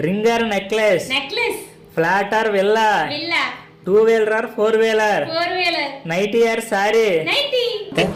Ringer necklace. Necklace. Flat or villa. Villa. Two-wheeler or four-wheeler. Four-wheeler. 90 or sari. 90. Ah,